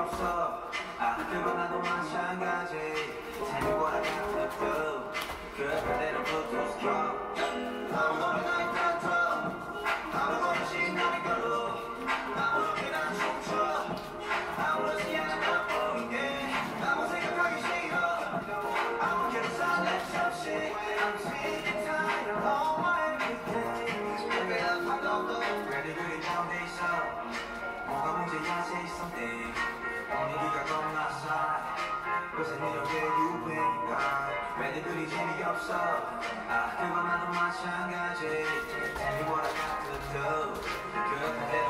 재미없어. 아 그건 나도 마찬가지. to do 그대로 블루 애들이 질이 없어. 아 그건 나도 마찬가지. Tell me what I got to do. 그럴 때도